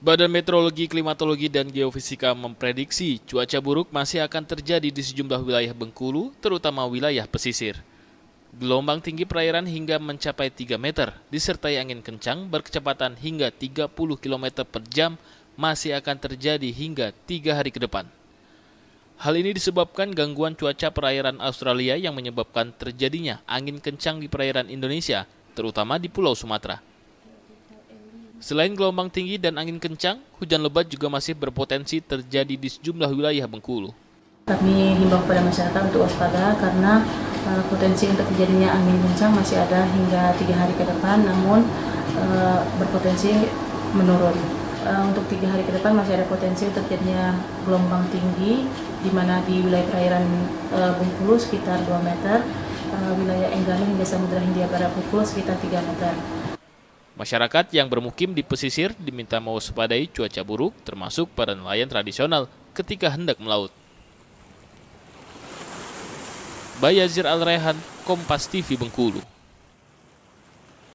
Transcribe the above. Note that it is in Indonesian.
Badan Meteorologi, Klimatologi, dan Geofisika memprediksi cuaca buruk masih akan terjadi di sejumlah wilayah Bengkulu, terutama wilayah pesisir. Gelombang tinggi perairan hingga mencapai 3 meter, disertai angin kencang berkecepatan hingga 30 km per jam masih akan terjadi hingga tiga hari ke depan. Hal ini disebabkan gangguan cuaca perairan Australia yang menyebabkan terjadinya angin kencang di perairan Indonesia, terutama di Pulau Sumatera. Selain gelombang tinggi dan angin kencang, hujan lebat juga masih berpotensi terjadi di sejumlah wilayah Bengkulu. Kami himbau kepada masyarakat untuk waspada karena uh, potensi untuk terjadinya angin kencang masih ada hingga tiga hari ke depan, namun uh, berpotensi menurun. Uh, untuk tiga hari ke depan masih ada potensi terjadinya gelombang tinggi, di mana di wilayah perairan Bengkulu sekitar 2 meter, wilayah Enggano hingga Samudra Hindia Barat Bengkulu sekitar 3 meter. Masyarakat yang bermukim di pesisir diminta mewaspadai cuaca buruk termasuk para nelayan tradisional ketika hendak melaut. Bayazir Al-Rehan, Kompas TV Bengkulu.